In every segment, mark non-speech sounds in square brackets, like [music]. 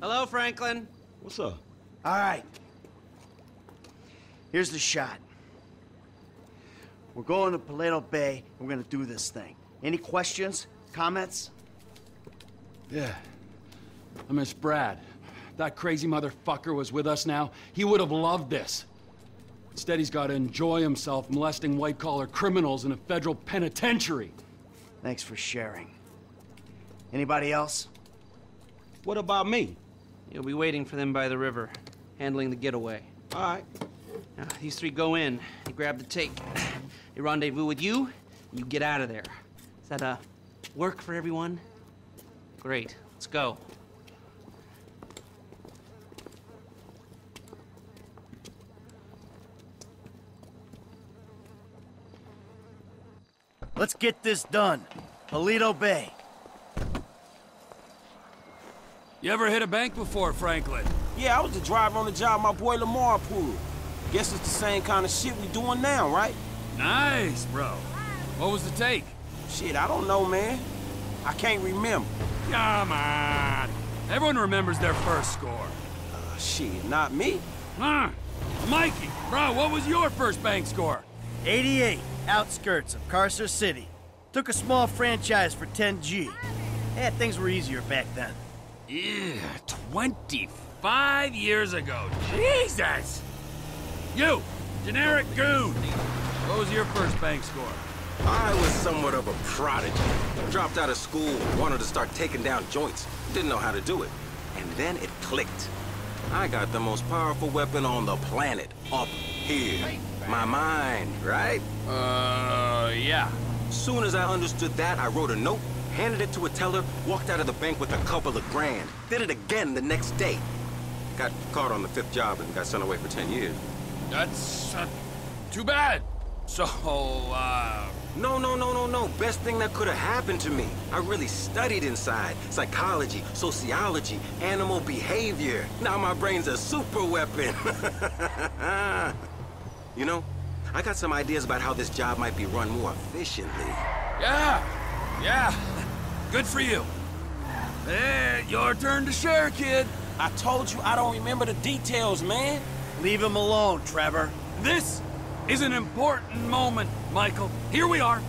Hello, Franklin. What's up? All right. Here's the shot. We're going to Paleto Bay, and we're gonna do this thing. Any questions? Comments? Yeah. I miss Brad. That crazy motherfucker was with us now. He would have loved this. Instead, he's got to enjoy himself molesting white-collar criminals in a federal penitentiary. Thanks for sharing. Anybody else? What about me? You'll be waiting for them by the river, handling the getaway. All right. Now, these three go in. You grab the take. [clears throat] They rendezvous with you. and You get out of there. Is that a work for everyone? Great. Let's go. Let's get this done. Paleto Bay. You ever hit a bank before, Franklin? Yeah, I was the driver on the job my boy Lamar pulled. Guess it's the same kind of shit we doing now, right? Nice, bro. What was the take? Shit, I don't know, man. I can't remember. Come on. Everyone remembers their first score. Uh, shit, not me. Huh? Mikey, bro, what was your first bank score? 88, outskirts of Carcer City. Took a small franchise for 10G. Yeah, things were easier back then. Yeah, 25 years ago. Jesus! You, generic goon. What was your first bank score? I was somewhat of a prodigy. Dropped out of school, wanted to start taking down joints. Didn't know how to do it. And then it clicked. I got the most powerful weapon on the planet. Up here. My mind, right? Uh, yeah. Soon as I understood that, I wrote a note, handed it to a teller, walked out of the bank with a couple of grand. Did it again the next day. Got caught on the fifth job and got sent away for 10 years. That's uh, too bad. So, uh, No, no, no, no, no. Best thing that could have happened to me. I really studied inside. Psychology, sociology, animal behavior. Now my brain's a super weapon. [laughs] you know, I got some ideas about how this job might be run more efficiently. yeah, yeah. Good for you. Hey, your turn to share, kid. I told you I don't remember the details, man. Leave him alone, Trevor. This is an important moment, Michael. Here we are,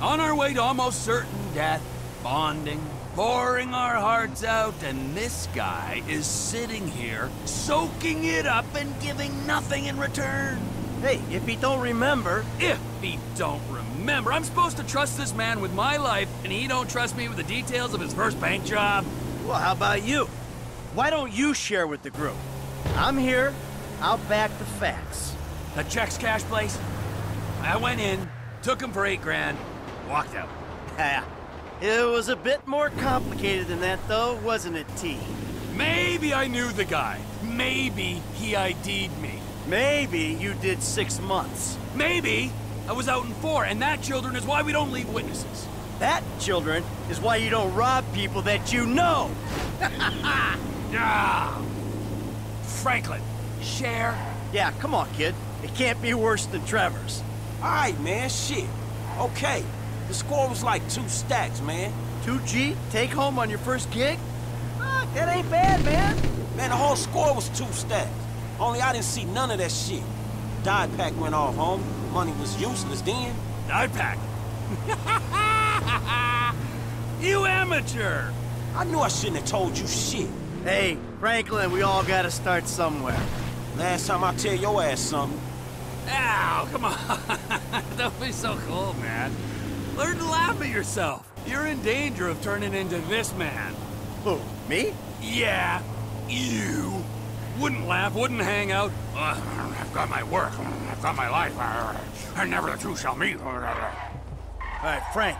on our way to almost certain death, bonding, pouring our hearts out, and this guy is sitting here, soaking it up and giving nothing in return. Hey, if he don't remember, If he don't remember, I'm supposed to trust this man with my life, and he don't trust me with the details of his first bank job. well, how about you? Why don't you share with the group? I'm here. I'll back the facts. The checks cash place. I went in, took him for eight grand, walked out. Ha. It was a bit more complicated than that, though, wasn't it, T? Maybe I knew the guy. Maybe he ID'd me. Maybe you did six months. Maybe I was out in four, and that, children, is why we don't leave witnesses. That, children, is why you don't rob people that you know. [laughs] Ah! Franklin, share. Yeah, come on, kid. It can't be worse than Trevor's. All right, man, shit. Okay, the score was like two stacks, man. 2G, take home on your first gig? Ah, that ain't bad, man. Man, the whole score was two stacks. Only I didn't see none of that shit. Die pack went off, home. Money was useless then. I'd pack. [laughs] you amateur. I knew I shouldn't have told you shit. Hey, Franklin, we all gotta start somewhere. Last time I tell your ass something. Ow, come on. [laughs] Don't be so cool, man. Learn to laugh at yourself. You're in danger of turning into this man. Who, me? Yeah, you. Wouldn't laugh, wouldn't hang out. Uh, I've got my work, I've got my life, and never the two shall meet. All right, Frank,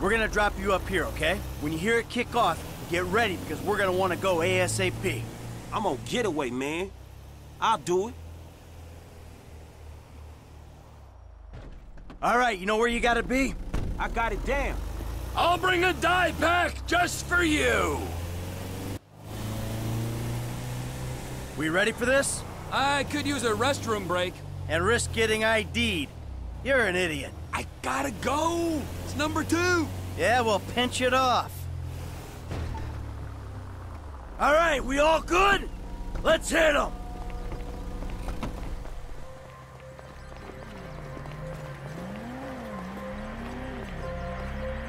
we're gonna drop you up here, okay? When you hear it kick off, get ready because we're gonna wanna go ASAP. I'm on getaway, man. I'll do it. All right, you know where you gotta be? I got it down. I'll bring a die pack just for you. We ready for this? I could use a restroom break. And risk getting ID'd. You're an idiot. I gotta go. It's number two. Yeah, well, pinch it off. All right, we all good? Let's hit them.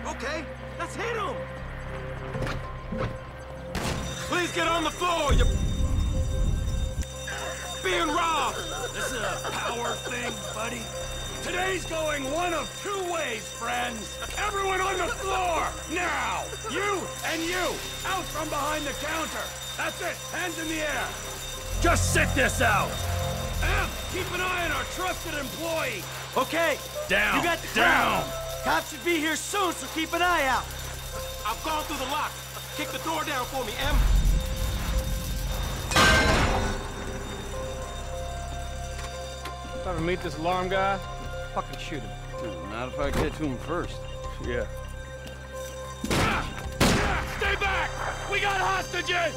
Okay, let's hit him! Please get on the floor, you... Being robbed! This is a power thing, buddy. Today's going one of two ways, friends. Everyone on the floor, now! You and you, out from behind the counter. That's it, hands in the air. Just sit this out. Em, keep an eye on our trusted employee. Okay. Down, You got the down. crown. Cops should be here soon, so keep an eye out. I've gone through the lock. Kick the door down for me, Em. If I ever meet this alarm guy, fucking shoot him. Hmm, not if I get to him first. Yeah. Stay back! We got hostages!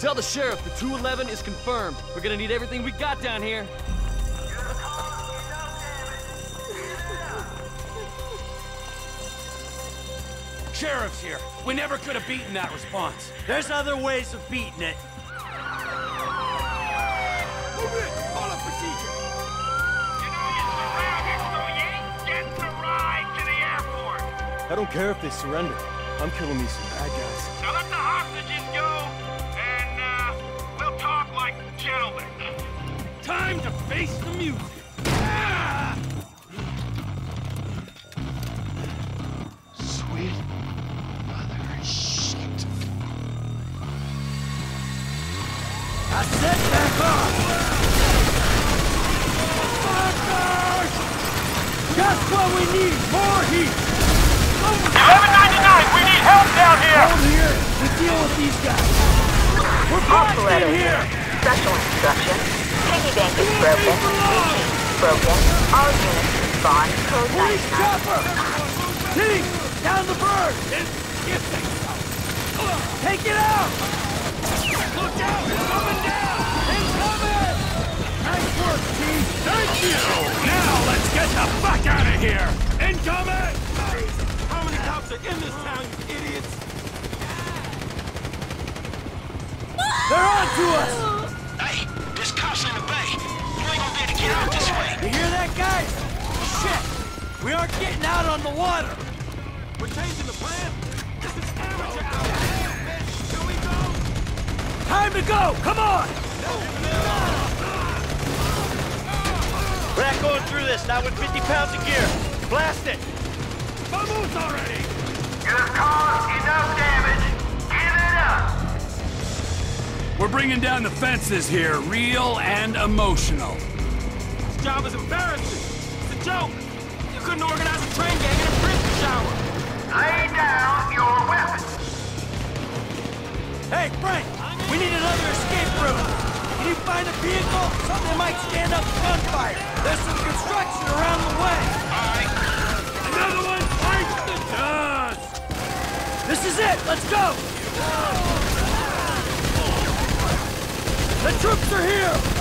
Tell the sheriff the 211 is confirmed. We're gonna need everything we got down here. Sheriff's here. We never could have beaten that response. There's other ways of beating it. I don't care if they surrender. I'm killing these some bad guys. Now let the hostages go, and uh, we'll talk like gentlemen. Time to face the music. Ah! Sweet mother shit. I said Just what we need! More heat! 1199, we need help down here! Come here to deal with these guys! We're blocked in here! Special instructions. Piggy bank is broken. Routine broken. All units respond. Code Police 99. chopper! Team! Down the bird! It's gifting! Take it out! Look out! It's coming down! Thank you! Now let's get the fuck out of here! Incoming! How many cops are in this town, you idiots? They're on to us! Hey, there's cops in the bay. You ain't gonna be able to get out this way. You hear that, guys? Shit! We aren't getting out on the water! We're changing the plan. This is amateur hour. Here we go. Time to go! Come on! We're not going through this, not with 50 pounds of gear. Blast it! Vamos already! You've caused enough damage. Give it up! We're bringing down the fences here, real and emotional. This job is embarrassing. It's a joke. You couldn't organize a train gang in a prison shower. Lay down your weapons. Hey, Frank! We need another escape route! You find a vehicle? Something might stand up to gunfire! There's some construction around the way! Another one bites the dust! This is it! Let's go! The troops are here!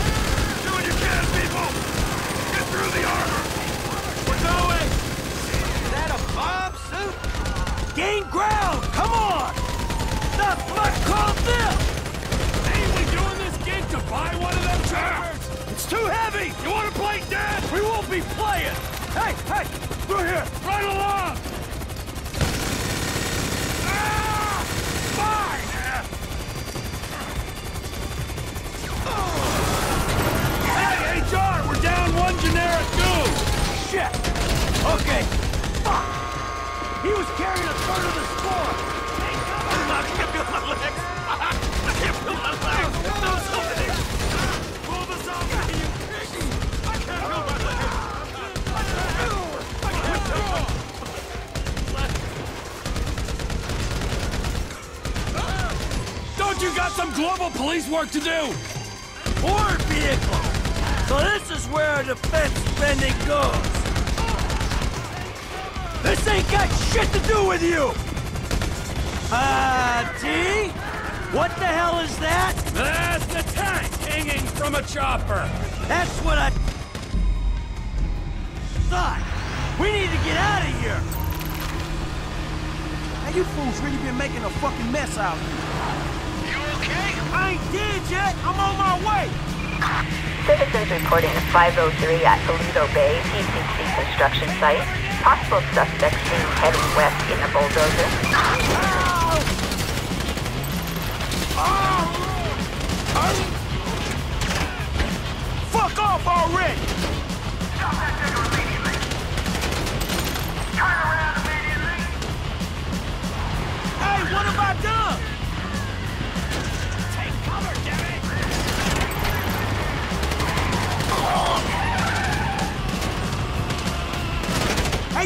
He was carrying a third of the score! I can't feel my. I can't feel my Don't you got some global police work to do? More vehicle! So this is where our defense spending goes. This ain't got shit to do with you! Uh, T? What the hell is that? That's the tank hanging from a chopper. That's what I thought. We need to get out of here. Hey, you fools really been making a fucking mess out here. You okay? I ain't dead yet. I'm on my way. Citizens reporting a 503 at Paleto Bay PCC construction site. Possible suspects seen heading west in a bulldozer. Fuck off already. Hey, what have I done?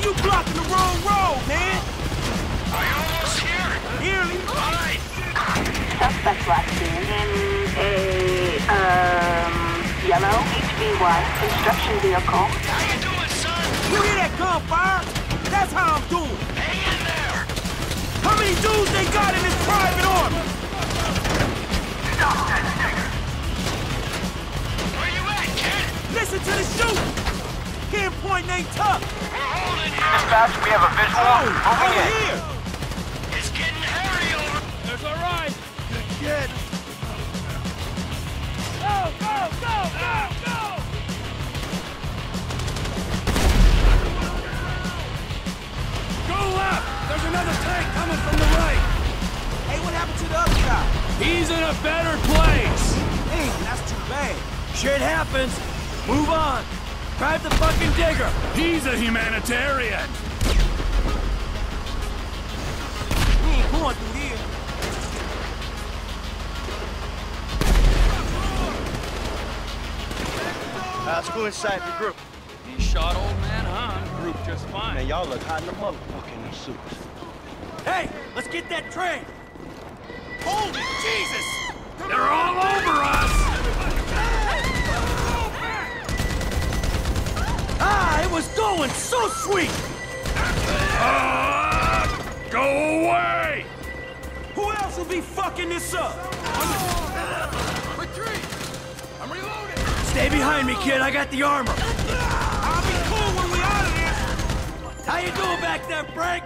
Hey, you blocking the wrong road, man. Are you almost here? Nearly. All right. Suspect last seen in a um, yellow HB1 construction vehicle. How you doing, son? You hear that gunfire? That's how I'm doing. Hang in there. How many dudes they got in this private army? Stop that nigger. Where you at, kid? Listen to the shooting. Pinpoint ain't tough. We're holding here. Dispatch, we have a visual. Oh, Moving over in. here. It's getting hairy over. There's a ride. Get. Go, go, go, go, go! Go left! There's another tank coming from the right! Hey, what happened to the other guy? He's in a better place! Damn, that's too bad. Shit happens. Move on. Drive the fucking digger. He's a humanitarian! We ain't going through here. Uh, let's go inside the group. He shot old man Han, group just fine. Man, y'all look hot in the motherfucker in these suits. Hey, let's get that train. Holy Jesus! They're all over us! Ah, it was going so sweet. Ah, go away! Who else will be fucking this up? Retreat! I'm reloading! Stay behind me, kid. I got the armor. I'll be cool when we out of this. How you doing back there, Frank?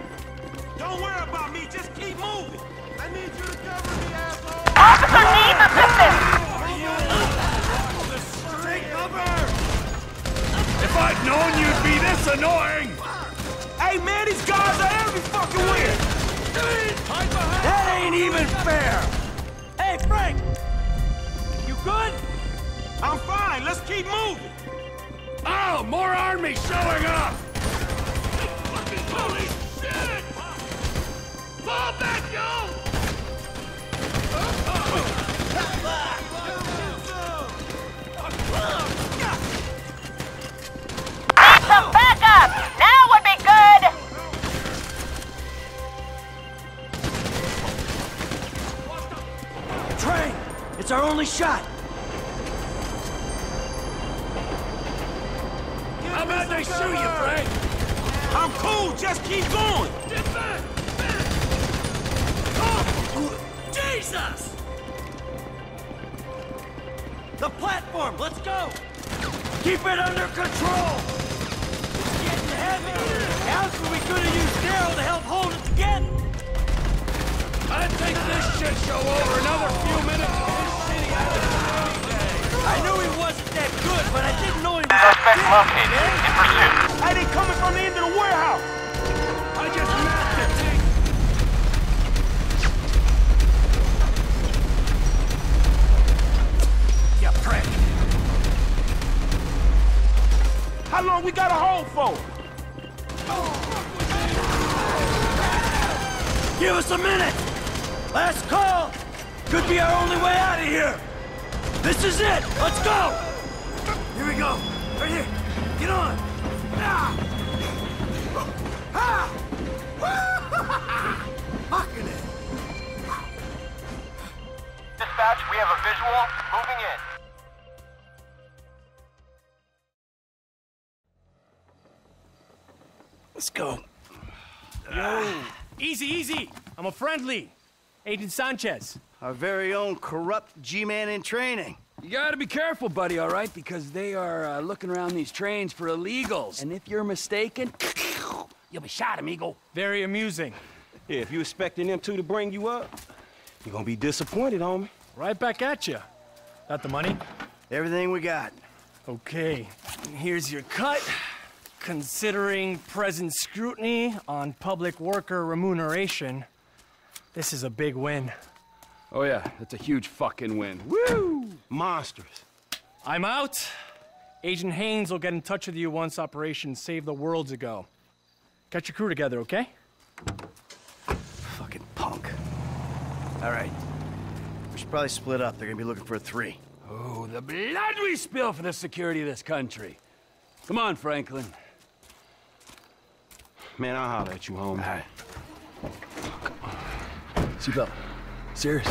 Don't worry about me. Just keep moving. I need you to cover me, asshole. Officer needs assistance! Take cover! If I'd known you'd be this annoying! Hey, man, these guys are every fucking where. That ain't even fair. Hey, Frank. You good? I'm fine. Let's keep moving. Oh, more army showing up! Holy shit! Fall back, yo! Some backup! Now would be good! Train. It's our only shot. How about they shoot you, Frank? I'm cool. Just keep going. Get back! Jesus! The platform. Let's go. Keep it under control. It's getting heavy. Else we could have used Daryl to help hold it together. I think this should show over another few minutes of his shitty attitude I knew he wasn't that good, but I didn't know he was Suspect that located. In pursuit. Hey, they coming from the end of the warehouse. Be our only way out of here! This is it! Let's go! Here we go! Right here! Get on! Ah! Ah! [laughs] Fucking it! Dispatch, we have a visual. Moving in. Let's go. Easy, easy. I'm a friendly. Agent Sanchez. Our very own corrupt G-man in training. You gotta be careful, buddy, all right? Because they are uh, looking around these trains for illegals. And if you're mistaken, [coughs] you'll be shot, amigo. Very amusing. Yeah, if you expecting them two to bring you up, you're gonna be disappointed, homie. Right back at you. Got the money? Everything we got. Okay. Here's your cut. Considering present scrutiny on public worker remuneration, this is a big win. Oh, yeah, that's a huge fucking win. Woo! Monsters. I'm out. Agent Haines will get in touch with you once Operation Save the World's ago. Get your crew together, okay? Fucking punk. All right. We should probably split up. They're gonna be looking for a three. Oh, the blood we spill for the security of this country. Come on, Franklin. Man, I'll holler at you, homie. All right. Seatbelt. Serious.